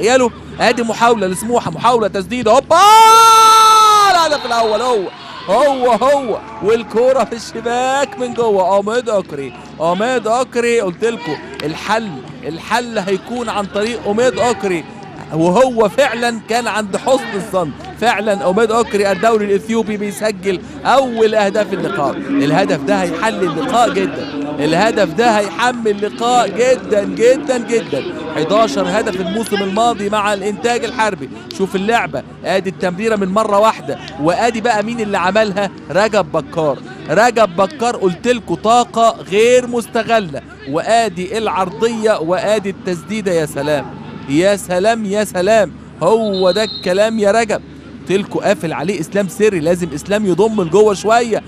تخيلوا ادي محاولة لسموحة محاولة تسديده هوبا! الهدف الأول هو هو هو. والكوره في الشباك من جوه. عماد أكري عماد أكري. قلت لكم الحل الحل هيكون عن طريق عماد أكري. وهو فعلا كان عند حسن الظن. فعلا عماد اكري الدوري الإثيوبي بيسجل أول أهداف اللقاء. الهدف ده هيحل اللقاء جدا. الهدف ده هيحمل اللقاء جدا جدا جدا. 11 هدف الموسم الماضي مع الإنتاج الحربي. شوف اللعبة. آدي التمريرة من مرة واحدة. وآدي بقى مين اللي عملها؟ رجب بكار. رجب بكار قلت طاقة غير مستغلة. وآدي العرضية وآدي التسديدة يا سلام. يا سلام يا سلام. هو ده الكلام يا رجب. قلت لكم قافل عليه إسلام سري لازم إسلام يضم لجوه شوية